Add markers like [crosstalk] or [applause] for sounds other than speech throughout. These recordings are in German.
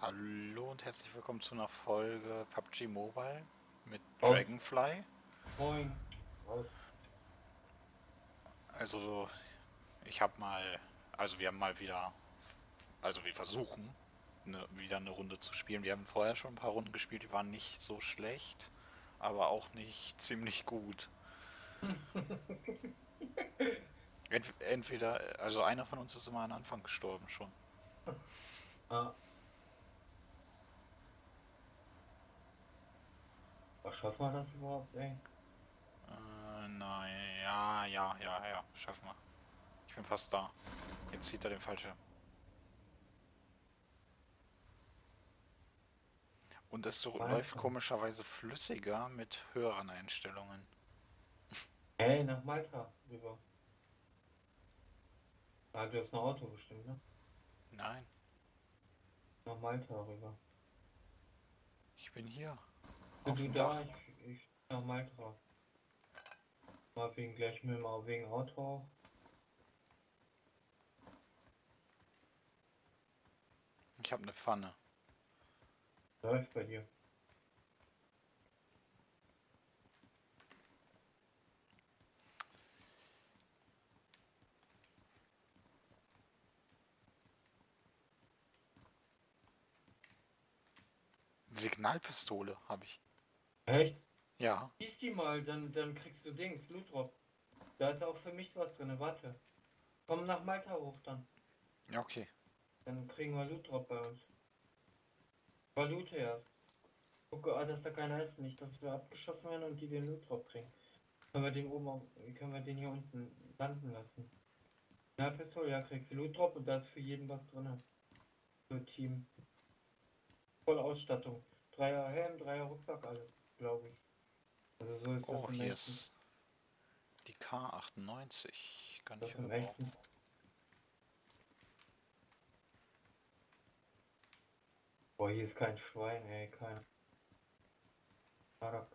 Hallo und herzlich willkommen zu einer Folge PUBG Mobile mit Oh. Dragonfly. Moin. Also ich habe mal, also wir haben mal wieder, also wir versuchen eine, wieder eine Runde zu spielen. Wir haben vorher schon ein paar Runden gespielt, die waren nicht so schlecht, aber auch nicht ziemlich gut. [laughs] Ent, entweder, also einer von uns ist immer am Anfang gestorben schon. Ah. Was schaffen wir das überhaupt, ey? Äh, nein, ja, ja, ja, ja, schaffen wir. Ich bin fast da. Jetzt zieht er den Fallschirm. Und es so, läuft komischerweise flüssiger mit höheren Einstellungen. Ey, nach Malta rüber. Ah, du hast ein Auto bestimmt, ne? Nein, Nach Malta rüber. ich bin hier. Bist du da? Dach. Ich, ich nach Malta. Mal wegen gleich mit mal wegen Auto. Ich habe eine Pfanne. Läuft bei dir. Signalpistole habe ich. Echt? Ja, Schieß die mal, dann, dann kriegst du Dings, Loot drauf. Da ist auch für mich was drin, warte. Komm nach Malta hoch dann. ja okay. Dann kriegen wir Loot drauf bei uns. Loot erst. Gucke, ah, dass da keiner ist, nicht, dass wir abgeschossen werden und die den Loot drauf kriegen. Können wir den oben auf, können wir den hier unten landen lassen. Na, Pistole, ja, kriegst du Loot drauf und da ist für jeden was drin. Für Team. Voll Ausstattung. Dreier Helm, Dreier Rucksack, alles, glaube ich. Also so ist das Oh, hier ist die K98. Kann Das ich Boah, hier ist kein Schwein, ey, kein. Arak.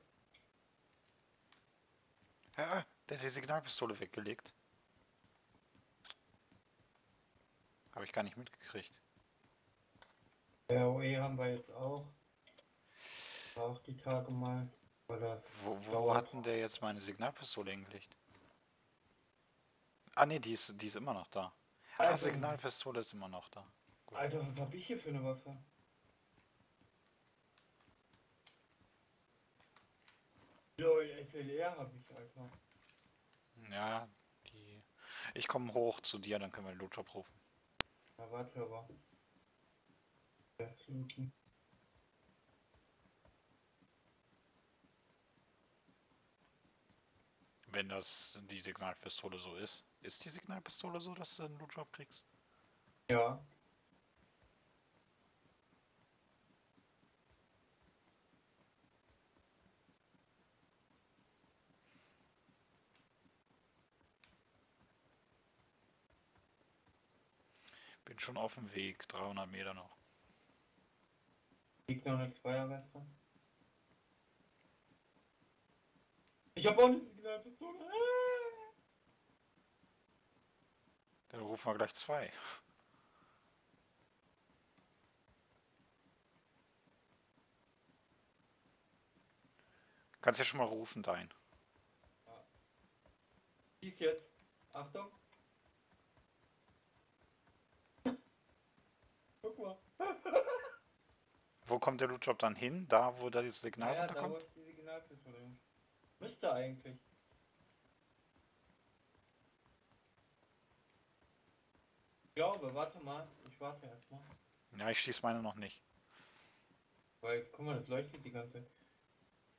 Ja, der hat die Signalpistole weggelegt. Habe ich gar nicht mitgekriegt. ROE haben wir jetzt auch. Auch die Tage mal. Wo, wo hat denn der jetzt meine Signalpistole hingelegt? Ah ne, die ist, die ist immer noch da. Ah, Alter, Signalpistole ist immer noch da. Alter, was hab ich hier für eine Waffe? LOL, SLR hab ich, Alter. Ja, die. Ich komme hoch zu dir, dann können wir den Lootshop rufen. Na, warte aber. Das. Wenn das die Signalpistole so ist. Ist die Signalpistole so, dass du einen Lootshop kriegst? Ja. Bin schon auf dem Weg, 300 Meter noch. Liegt noch eine Zweierweste. Ich hab auch eine Signalpistole. Ah! Dann rufen wir gleich zwei. Kannst ja schon mal rufen, dein. Schieß jetzt. Achtung. Guck mal. Wo kommt der Lootshop dann hin? Da, wo da dieses Signal Ja, da wo runterkommt? ist die Signalpistole. Müsste eigentlich. Ich glaube, warte mal. Ich warte erstmal. Ja, ich schieß meine noch nicht. Weil, guck mal, das leuchtet die ganze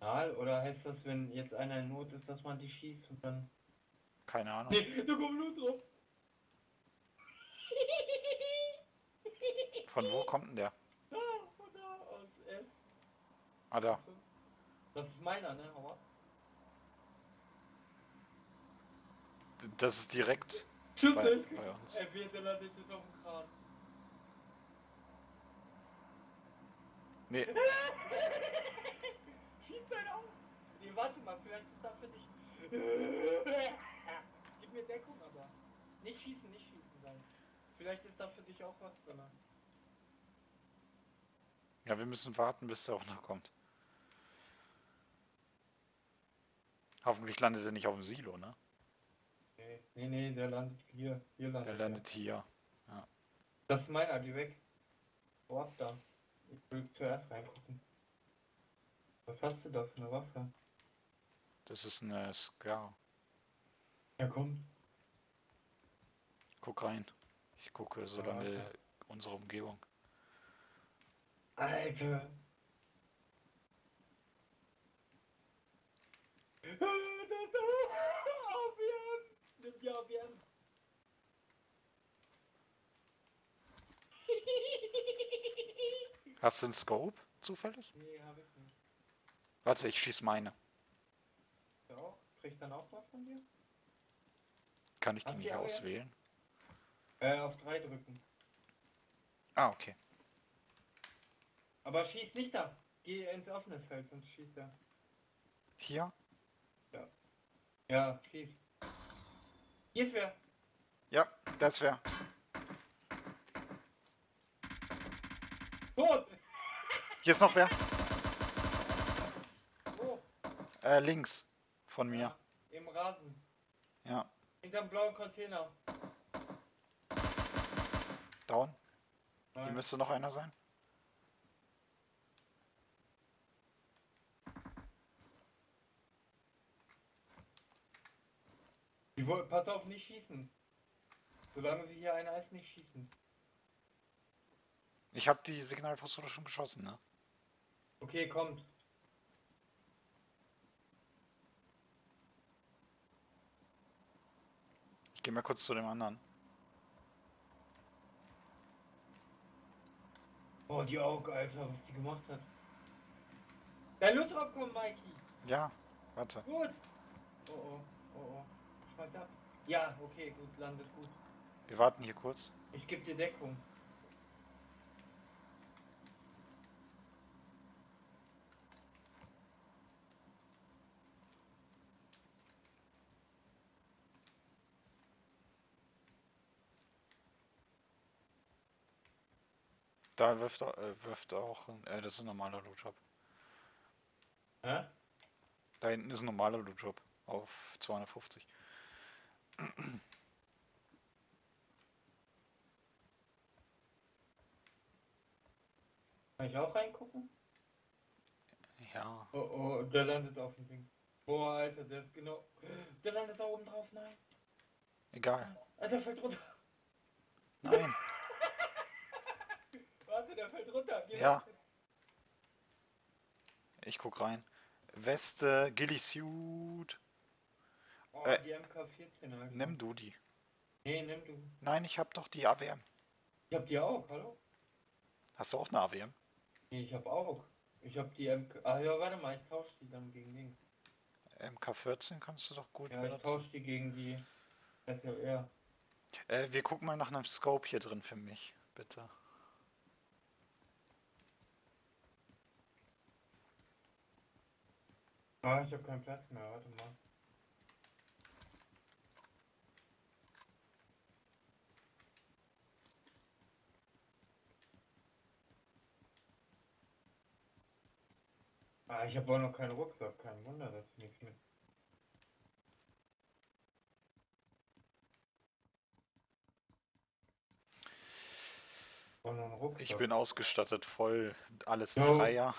Zeit. Oder heißt das, wenn jetzt einer in Not ist, dass man die schießt und dann. Keine Ahnung. Nee, da kommt Blut drauf. Von wo kommt denn der? Da, von da, aus S. Ah, da. Das ist meiner, ne, Hauer? D- Das ist direkt Tschüss, bei, Bei, uns. Er wird der landet jetzt auf dem Kran. Nee, [laughs] Schieß deinen auf! Nee, warte mal, vielleicht ist da für dich. [laughs] Gib mir Deckung aber. Nicht schießen, nicht schießen dann. Vielleicht ist da für dich auch was drin. Ja, wir müssen warten, bis der auch noch kommt. Hoffentlich landet er nicht auf dem Silo, ne? Nee, nee, nee, der landet hier. Hier landet Der landet hier. Das ist meiner, die weg. Oh, da. Ich will zuerst reingucken. Was hast du da für eine Waffe? Das ist eine Scar. Ja, komm. Guck rein. Ich gucke so lange okay. unsere Umgebung. Alter. Das ist AWM. Nimm die AWM. Hast du einen Scope zufällig? nee, hab ich nicht. Warte, ich schieß meine. Auch? Kriegt dann auch was von dir? Kann ich die Hast nicht die AWM? auswählen? Äh, auf 3 drücken. Ah, okay. Aber schieß nicht da. Geh ins offene Feld, sonst schießt er. Hier? Ja, schieß. Hier ist wer. Ja, das wäre. Tot! Hier ist noch wer. Wo? Äh, links von mir. Ja, Im Rasen. Ja, Hinterm blauen Container. down. Hier Nein. müsste noch einer sein. Pass auf, nicht schießen. Solange wir hier einer ist, nicht schießen. Ich habe die Signalpistole schon geschossen, ne? Okay, kommt. Ich gehe mal kurz zu dem anderen. Oh, die Augen, Alter, was die gemacht hat. Der Luther kommt, Mikey. Ja, warte. Gut. Oh, oh, oh, oh. Schmeckt ab. Ja, okay, gut, landet gut. Wir warten hier kurz. Ich gebe dir Deckung. Da wirft, äh, wirft auch. ein- Äh, das ist ein normaler Loot-Job. Hä? Da hinten ist ein normaler Loot-Job auf 250. Kann ich auch reingucken? Ja, Oh, oh, der landet auf dem Ding. Boah, Alter, der ist genau. Der landet da oben drauf, nein. egal. Alter, fällt runter. Nein, [laughs] Warte, der fällt runter. Geh Ja. ich guck rein. Weste, Ghillie Suit. Oh, Äh, die MK14, Alter. Nimm du die. Nee, nimm du. Nein, ich hab doch die AWM. Ich hab die auch, hallo? Hast du auch eine AWM? Nee, ich hab auch. Ich hab die MK. Ah ja, warte mal, ich tausche die dann gegen Ding. MK14 kannst du doch gut Ja, ich benutzen. tausche die gegen die SLR. Äh, wir gucken mal nach einem Scope hier drin für mich, bitte. Ah, ich hab keinen Platz mehr, warte mal. Ah, ich habe auch noch keinen Rucksack, kein Wunder, dass ich nichts mit. Oh. Ich bin ausgestattet, voll, alles Jo. Dreier.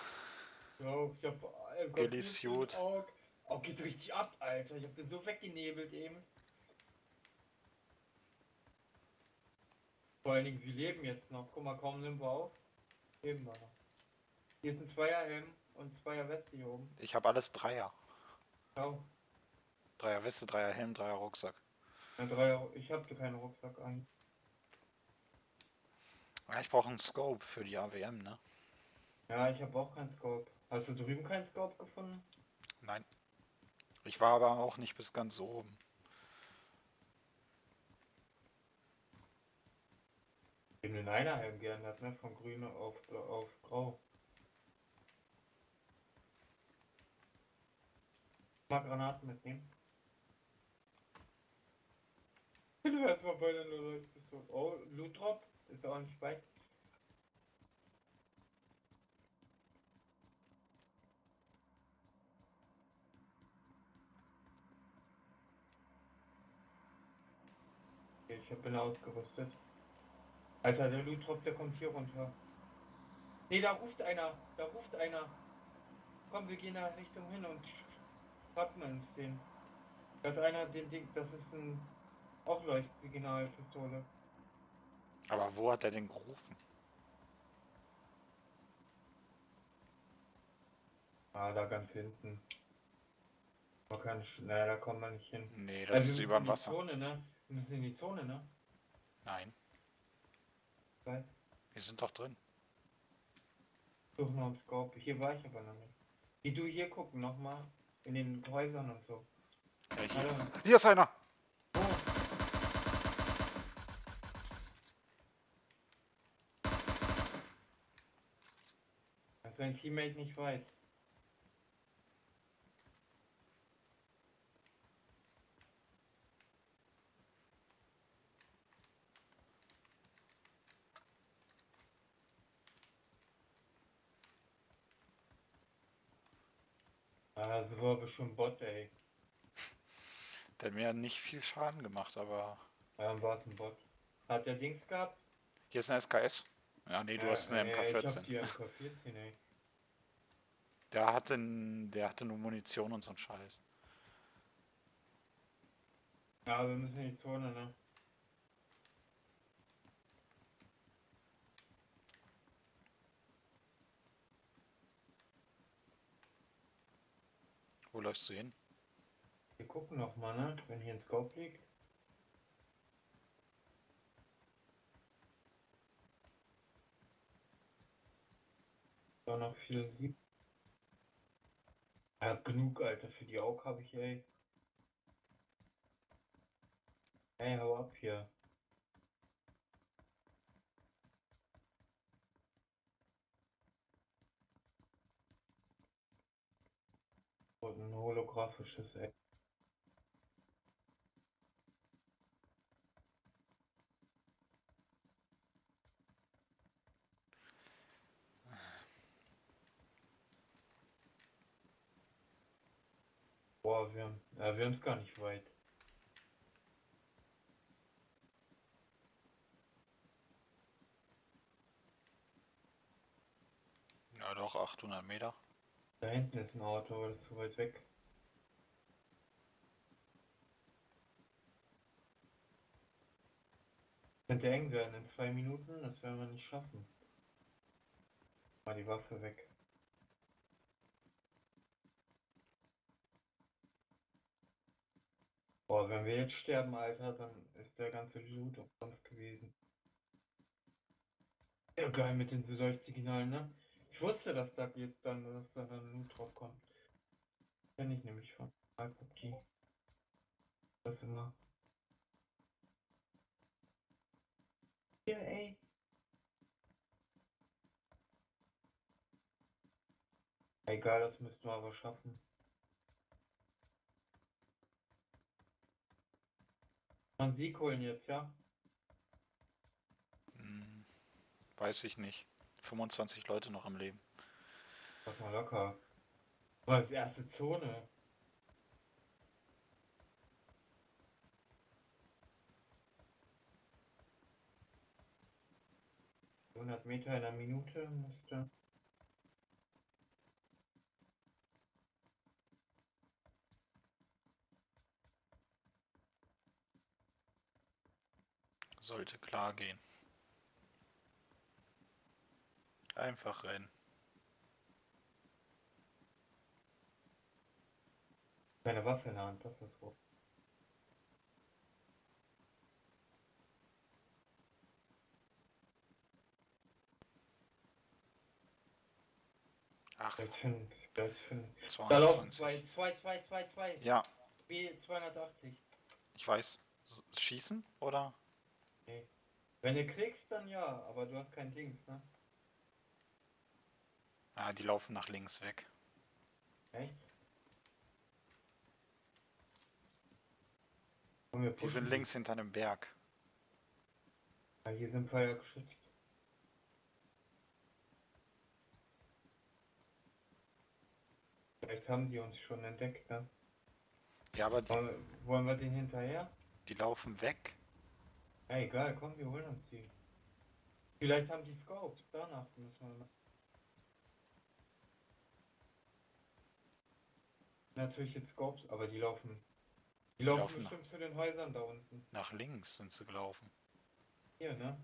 Ja, ich hab äh, Gott, Ghillie dieses Suit. Aug. Aug geht richtig ab, Alter. Ich hab den so weggenebelt eben. Vor allen Dingen, wir leben jetzt noch. Guck mal, kaum nehmen wir auf. Leben wir noch. Hier ist ein Zweierhelm und Zweier Weste hier oben. Ich habe alles Dreier. Schau. Dreier Weste, Dreier Helm, Dreier Rucksack. Ja, Dreier. Ich hab keinen Rucksack. Ja, ich brauche einen Scope für die AWM, ne? Ja, ich hab auch keinen Scope. Hast du drüben keinen Scope gefunden? Nein. Ich war aber auch nicht bis ganz oben. Ich hab den Einerhelm geändert, ne? Von grün auf, auf grau. Mal Granaten mitnehmen. Du erstmal bei der Pistole. Oh, Loot ist auch nicht weit. Ich hab bin ausgerüstet. Alter, der Loot der kommt hier runter. Nee, da ruft einer. Da ruft einer. Komm, wir gehen da Richtung hin und schnappen uns den. Da hat einer den Ding, das ist ein auch Leuchtsignalpistole. Aber wo hat er denn gerufen? Ah, da ganz hinten. Man kann naja, da kommt man nicht hin. Nee, das Also ist über in dem die Wasser. Zone, ne? Wir müssen in die Zone, ne? Nein, Weil, wir sind doch drin. suchen wir am Scope. Hier war ich aber noch nicht. Wie du hier gucken nochmal. In den Häusern und so. Ja, hier. Hier ist einer! Oh. Da ist sein Teammate nicht weit. Ah, das war schon Bot, ey. Der hat mir nicht viel Schaden gemacht, aber. Ja, dann war es ein Bot. Hat der Dings gehabt? Hier ist ein SKS. Ja, nee, du Ja, hast eine ey, Ich hab MK14. die MK14, ey. Der hatte, der hatte nur Munition und so ein Scheiß. Ja, wir müssen in die Zone, ne? Wo läufst du hin? Wir gucken noch mal, ne? Wenn hier ein Scope liegt. Da noch viel sieb. Ja, genug, Alter. Für die Aug habe ich, ey. Ey, hau ab hier. Holographisches, ey. Boah, wir haben, ja, wir haben es gar nicht weit. Ja, doch, 800 Meter. Da hinten ist ein Auto, aber das ist zu weit weg. Könnte eng werden in zwei Minuten, das werden wir nicht schaffen. Mal die Waffe weg. Boah, wenn wir jetzt sterben, Alter, dann ist der ganze Loot umsonst gewesen. Ja, geil mit den Leuchtsignalen, ne? Ich wusste, dass da jetzt dann, dass da dann Loot drauf kommt. Kenn ich nämlich von PUBG. Das immer. Ja, ey. Egal, das müssten wir aber schaffen. Man Sieg holen jetzt, ja? Hm, weiß ich nicht. 25 Leute noch am Leben. Mach mal locker. Aber das erste Zone. Hundert Meter in einer Minute müsste. Sollte klar gehen. Einfach rennen. Keine Waffe in der Hand, das ist so. Ach, Vielleicht finden, vielleicht finden. Da laufen 220. zwei, zwei, zwei, zwei, zwei. Ja, B 280. ich weiß. Schießen oder? Wenn du kriegst, dann ja, aber du hast kein Dings, ne? Ah, die laufen nach links weg. Wir Die sind links hinter einem Berg. Ja, hier sind wir ja geschützt. Vielleicht haben die uns schon entdeckt, ne? Ja, aber die, Wollen wir, wollen wir den hinterher? die laufen weg. Ja, egal, komm, wir holen uns die. Vielleicht haben die Scopes, danach müssen wir Natürlich jetzt Scopes, aber die laufen. Die laufen, laufen bestimmt zu den Häusern da unten. Nach links sind sie gelaufen. Hier, ne?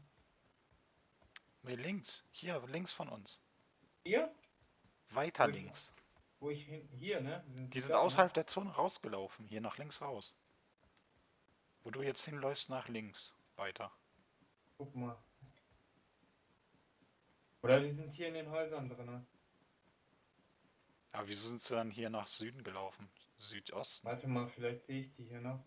Nee, links. Hier, links von uns. Hier? Weiter Wo ich- links. Wo ich hin. Hier, ne? Die sind da, ne? außerhalb der Zone rausgelaufen. Hier nach links raus. Wo du jetzt hinläufst, nach links. Weiter. Guck mal. Oder die sind hier in den Häusern drin. Aber wieso sind sie dann hier nach Süden gelaufen? Südosten. Warte mal, vielleicht sehe ich die hier noch.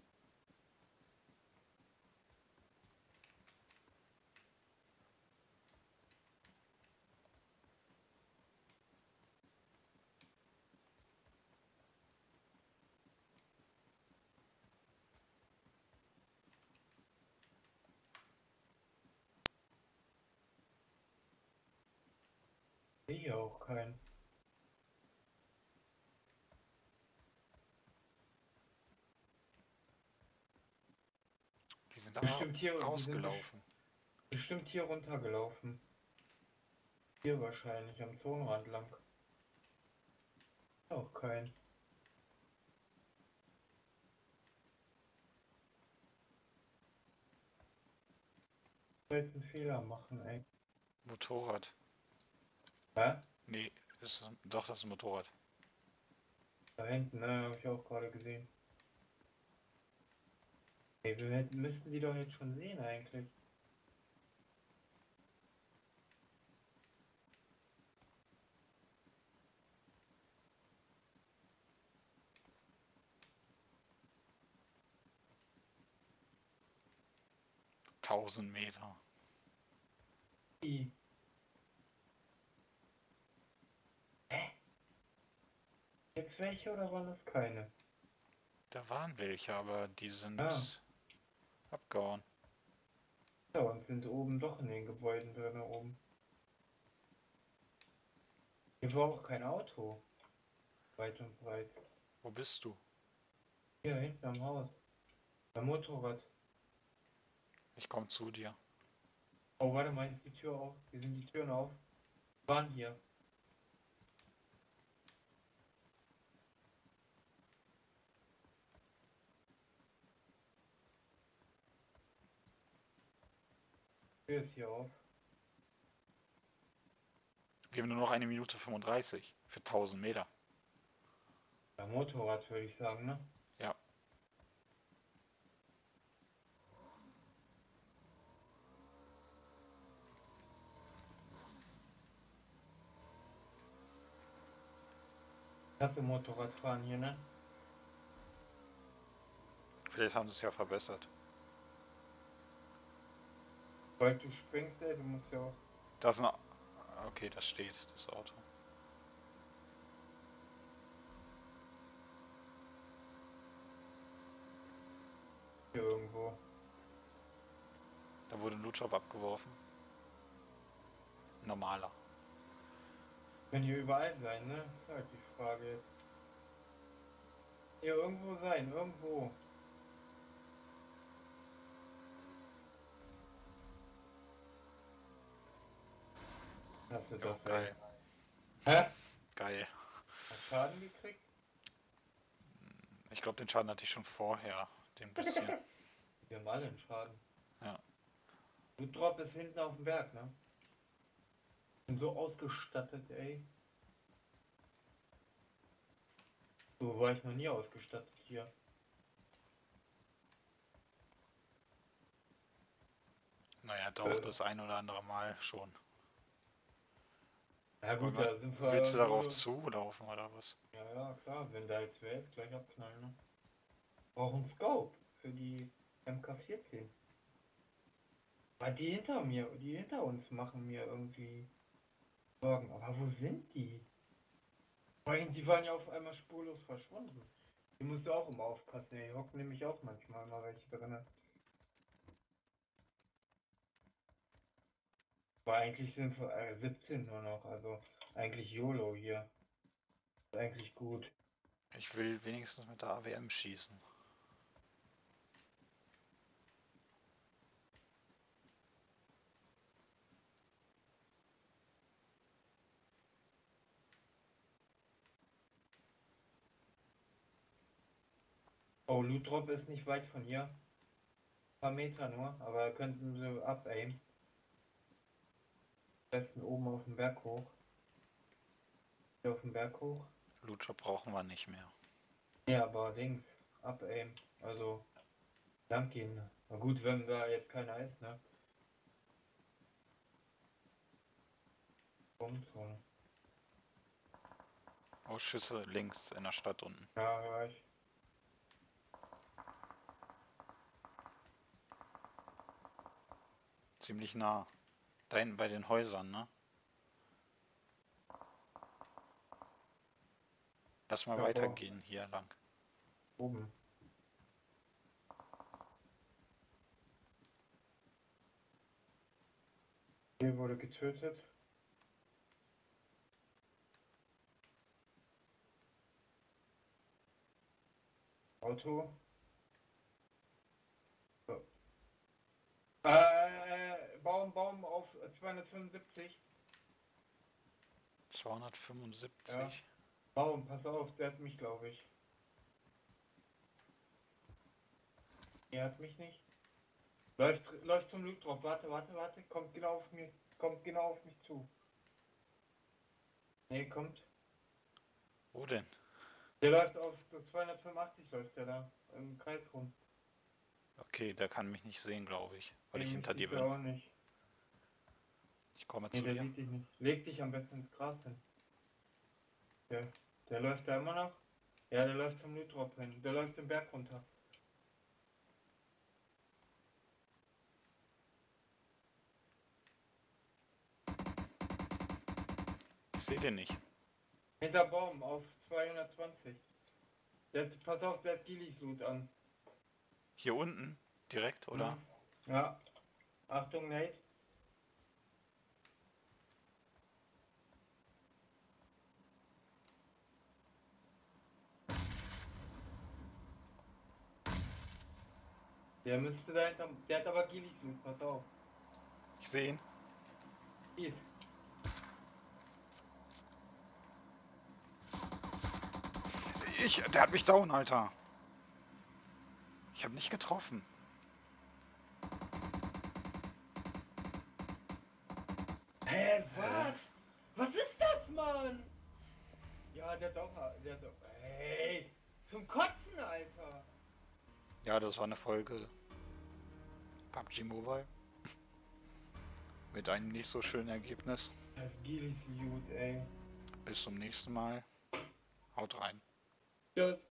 Sehe auch keinen. Sind aber Bestimmt hier, die sind rausgelaufen. bestimmt hier runtergelaufen. Hier wahrscheinlich, am Zonenrand lang. Auch kein. Jetzt einen Fehler machen, ey. Motorrad. Hä? Nee, ist, doch, das ist ein Motorrad. Da hinten, ne, habe ich auch gerade gesehen. Ey, wir hätten, müssten die doch jetzt schon sehen eigentlich. Tausend Meter. Hä? Jetzt welche oder waren das keine? Da waren welche, aber die sind Ah. Abgehauen. Ja, und sind oben doch in den Gebäuden drin oben. Hier war auch kein Auto. Weit und breit. Wo bist du? Hier hinten am Haus. Beim Motorrad. Ich komme zu dir. Oh, warte mal, ist die Tür auf. Hier sind die Türen auf. Waren hier. Hier auf. Wir haben nur noch eine Minute 35 für 1000 Meter. Beim Motorrad würde ich sagen, ne? Ja. Klasse Motorradfahren hier, ne? Vielleicht haben sie es ja verbessert. Weil du springst, ey, du musst ja auch. Das ist ein... Okay, das steht, das Auto. Hier irgendwo. Da wurde ein Lootjob abgeworfen. Normaler. Können hier überall sein, ne? Das ist halt die Frage jetzt. Hier irgendwo sein, irgendwo. Du das, ey. geil. Hä? Geil. Hast Schaden gekriegt? Ich glaube, den Schaden hatte ich schon vorher. Den bisschen. [laughs] Wir haben alle einen Schaden. Ja. Loot Drop ist hinten auf dem Berg, ne? Bin so ausgestattet, ey. So war ich noch nie ausgestattet hier. Naja, doch, Äh. das ein oder andere Mal schon. Ja gut, da sind wir. Willst du darauf nur- zulaufen oder was? Ja, ja, klar, wenn da jetzt wer ist, gleich abknallen, ne? Brauchen Scope für die MK14. Aber die hinter mir, die hinter uns machen mir irgendwie Sorgen. Aber wo sind die? Allem, die waren ja auf einmal spurlos verschwunden. Die musst du auch immer aufpassen, ey. Die hocken nämlich auch manchmal mal welche drinne. Aber eigentlich sind wir äh, 17 nur noch, also eigentlich YOLO hier. Ist eigentlich gut. Ich will wenigstens mit der AWM schießen. Oh, Loot Drop ist nicht weit von hier. Ein paar Meter nur, aber könnten sie abaimen. Besten oben auf den Berg hoch. Hier auf den Berg hoch. Lutscher brauchen wir nicht mehr. Ja, aber links, abaimen. Also lang gehen. Na gut, wenn da jetzt keiner ist, ne? Kommt so. Oh, Schüsse links in der Stadt unten. Ja, hör ich. Ziemlich nah. Da hinten bei den Häusern, ne? Lass mal Ja, weitergehen hier lang. Oben. Hier wurde getötet. Auto. So. Äh, Baum, auf 275. 275. Ja. Baum, pass auf, der hat mich, glaube ich. Er hat mich nicht. Läuft, läuft zum Loot drauf. Warte, warte, warte. Kommt genau auf mich. Kommt genau auf mich zu. Nee, kommt. Wo denn? Der läuft auf 285 läuft der da im Kreis rum. Okay, der kann mich nicht sehen, glaube ich. Weil ich Den hinter dir bin. auch nicht. Ich komme Nee, zu der dir. sieht dich nicht. Leg dich am besten ins Gras hin. Der, der läuft da immer noch. Ja, der läuft zum Loot Drop hin. Der läuft den Berg runter. Ich sehe den nicht. Hinter Baum auf 220. Der, pass auf, der hat Gilis Loot an. Hier unten? Direkt, oder? Mhm. Ja. Achtung, Nate. Der müsste da hinter. Der hat aber Gilis Loot, pass auf. Ich sehe ihn. Hier. Ich, der hat mich down, Alter. Ich habe nicht getroffen. Hä, was? Was ist das, Mann? Ja, der auch. Der auch. Hey! Zum Kotzen, Alter! Ja, das war eine Folge PUBG Mobile. [laughs] Mit einem nicht so schönen Ergebnis. Ey. Bis zum nächsten Mal. Haut rein. Tschüss.